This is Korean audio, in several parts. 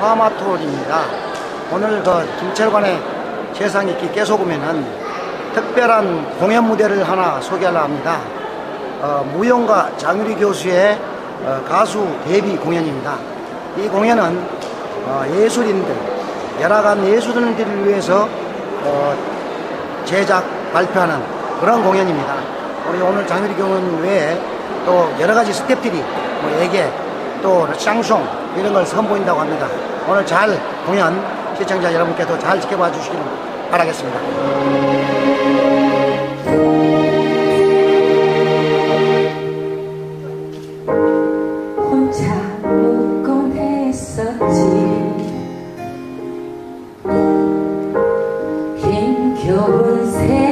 화마톨입니다. 오늘 그 김철관의 세상 있기 깨소금에는 특별한 공연 무대를 하나 소개하려 합니다. 어, 무용가 장유리 교수의 어, 가수 데뷔 공연입니다. 이 공연은 어, 예술인들, 열악한 예술인들을 위해서 어, 제작, 발표하는 그런 공연입니다. 우리 오늘 장유리 공연 외에 또 여러 가지 스탭들이 뭐 예계, 또 쌍송 이런 걸 선보인다고 합니다. 오늘 잘 공연 시청자 여러분께도 잘 지켜봐 주시기를 바라겠습니다. 힘겨운 세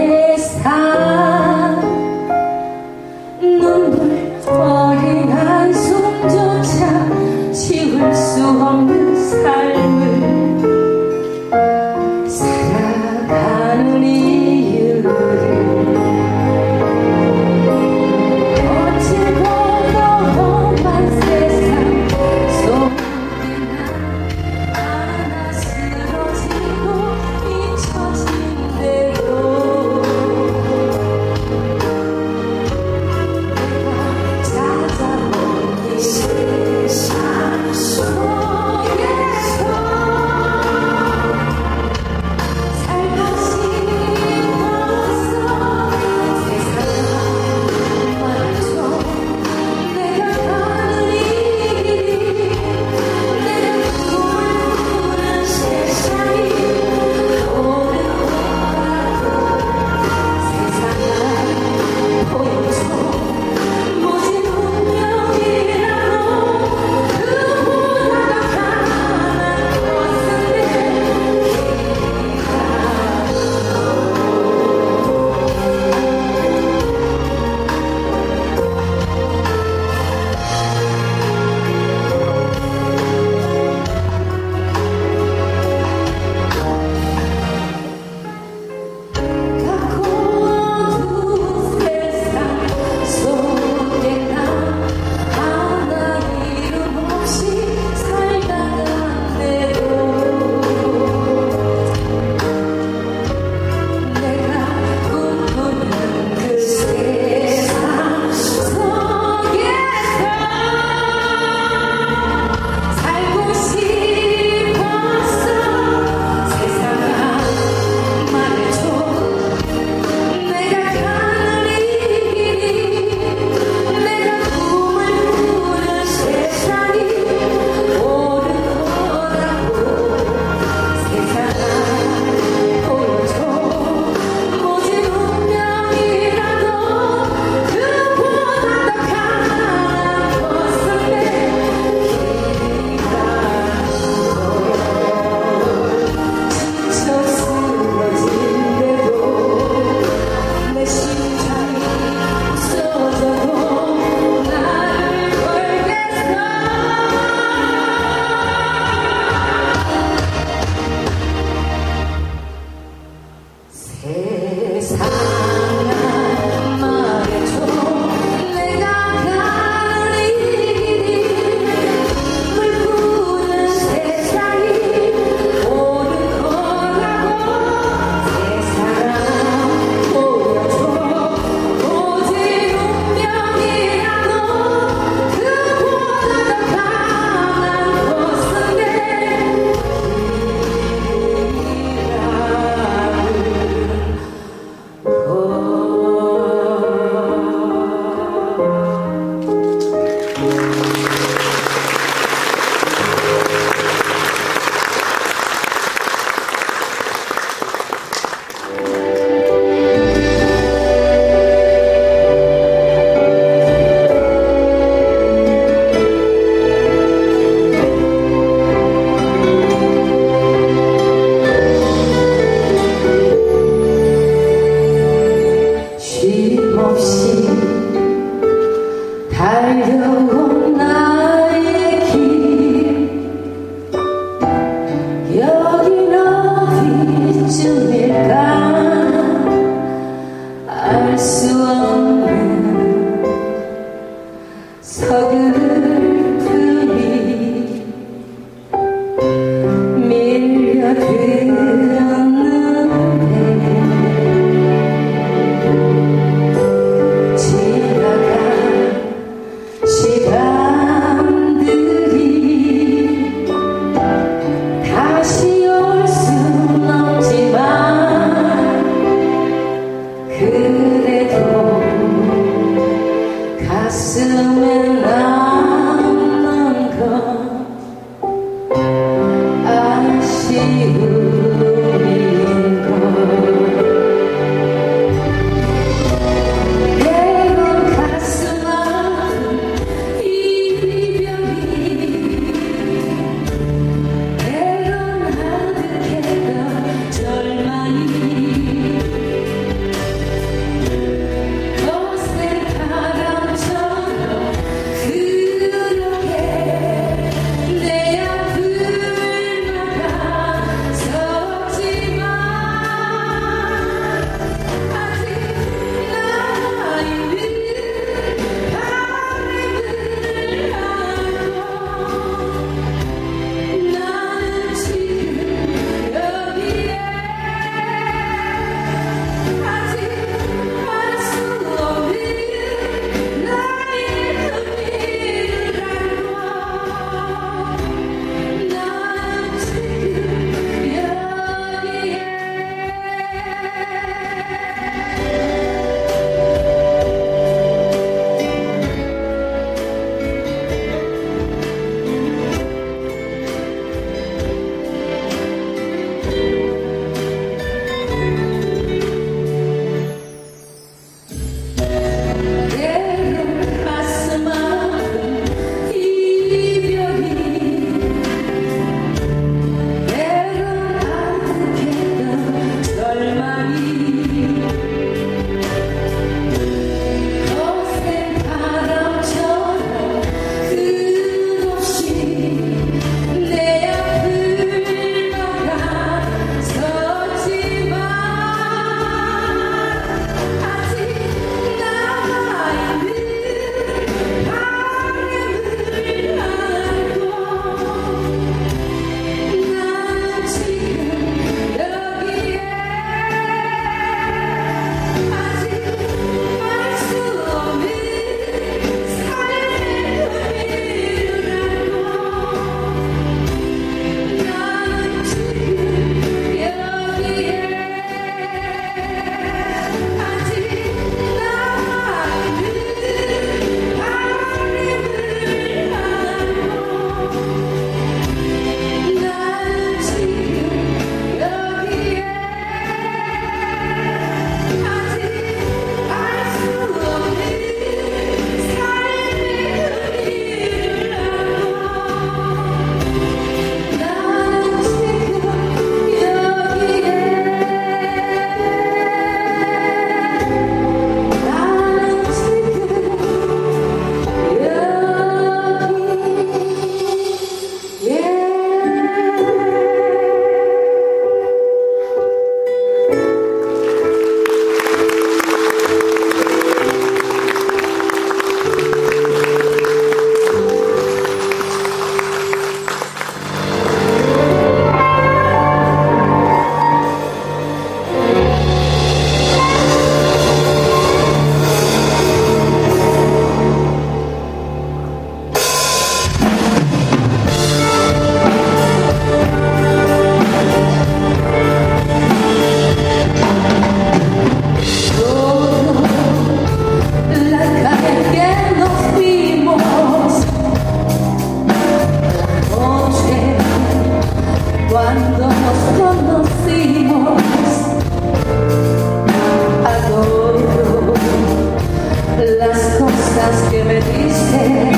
que me diste,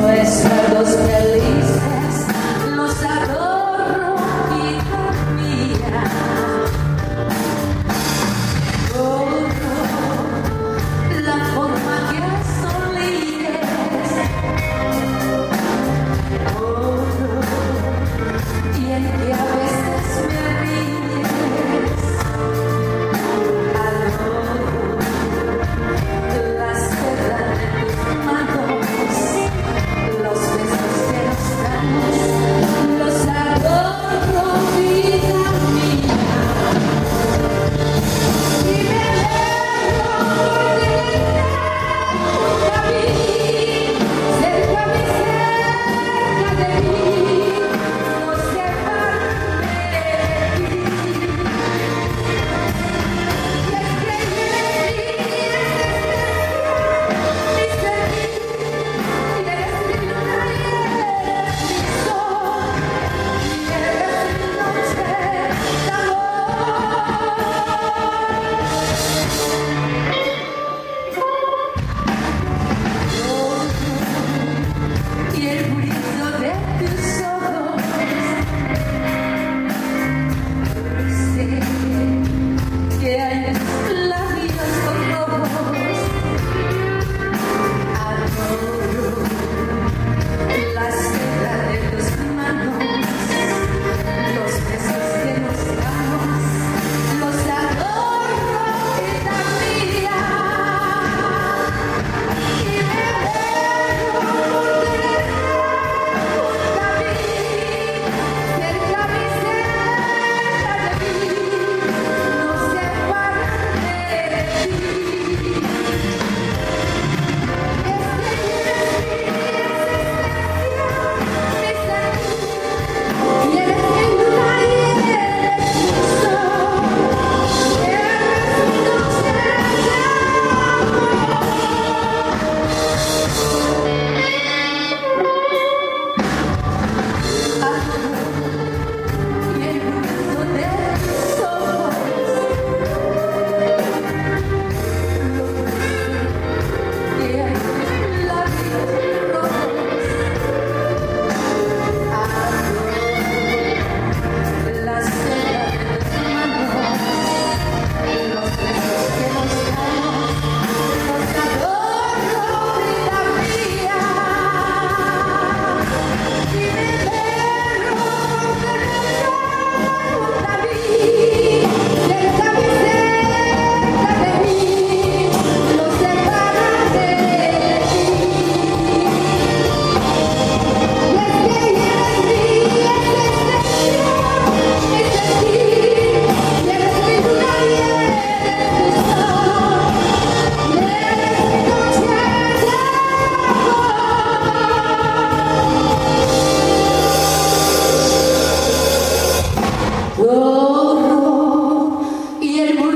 no es dos que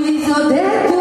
diz, eu.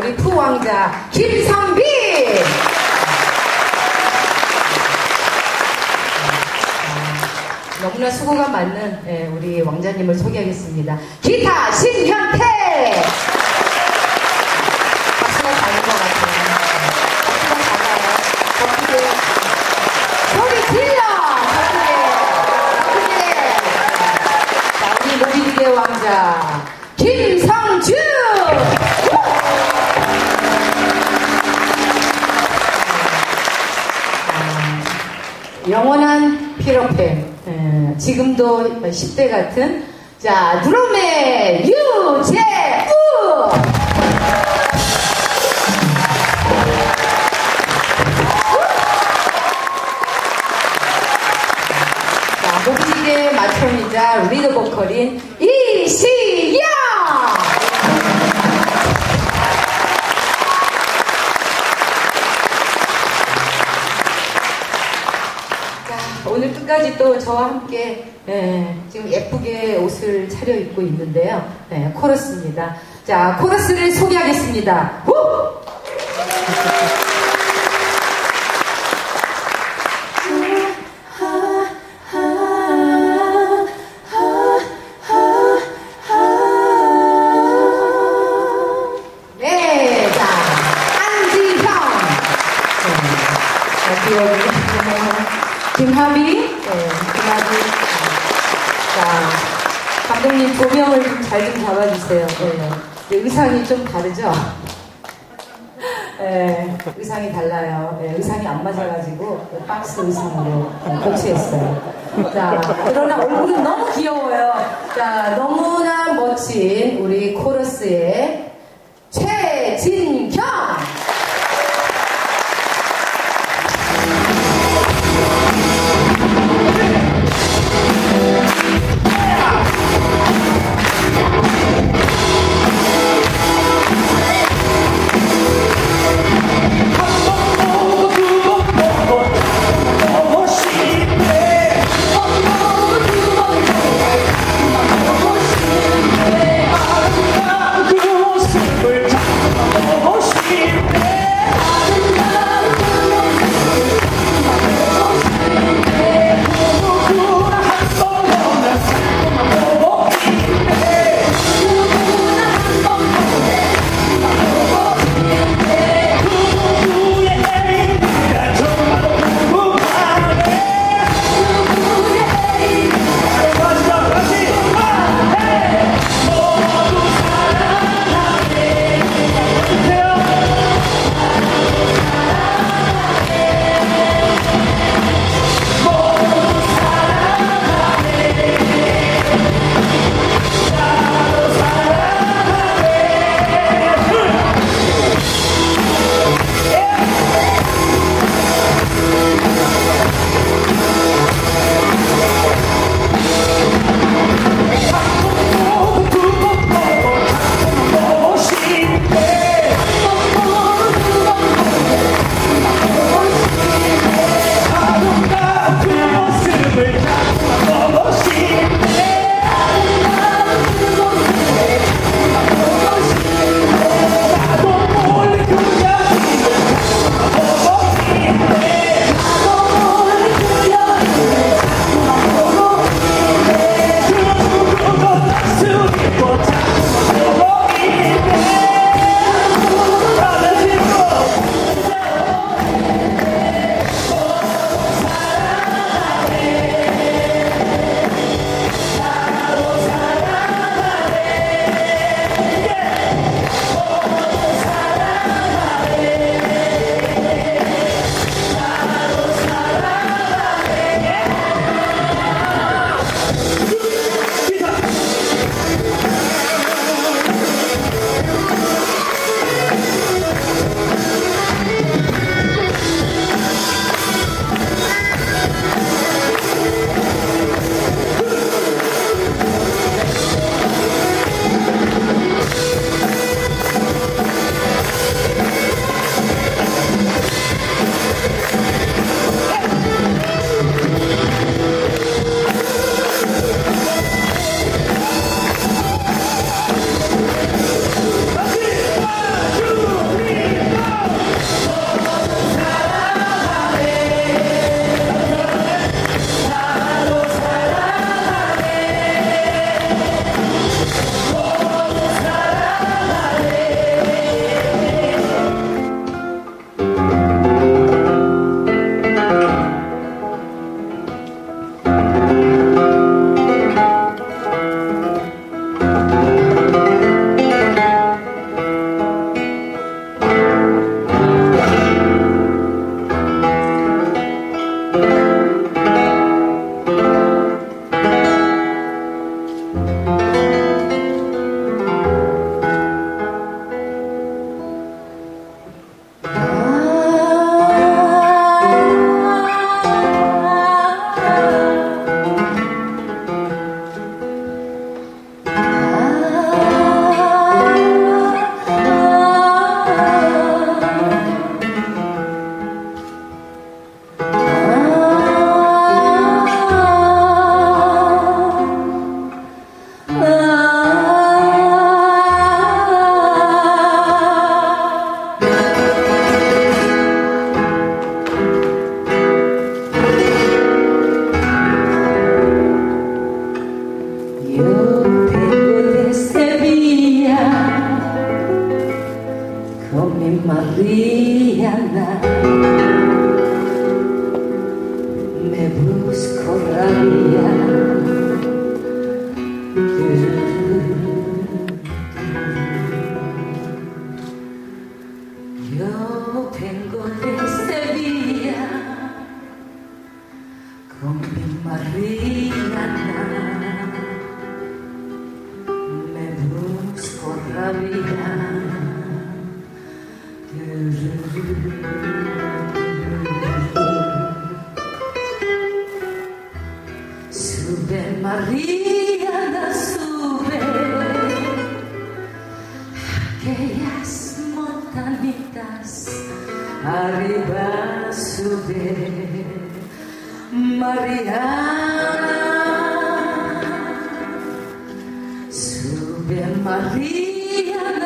우리 푸 왕자 김선빈 아, 너무나 수고가 많은 예, 우리 왕자님을 소개하겠습니다. 기타 신현태 영원한 피로팬 에, 지금도 10대 같은 자 드럼의 유재우 저와 함께 예, 지금 예쁘게 옷을 차려입고 있는데요. 예, 코러스입니다. 자, 코러스를 소개하겠습니다. 후! 잘 좀 잡아주세요. 네. 네, 의상이 좀 다르죠? 네, 의상이 달라요. 네, 의상이 안 맞아가지고 박스 의상으로 네, 교체했어요. 자, 그러나 얼굴은 너무 귀여워요. 자, 너무나 멋진 우리 코러스의 me busco rabia. Maria.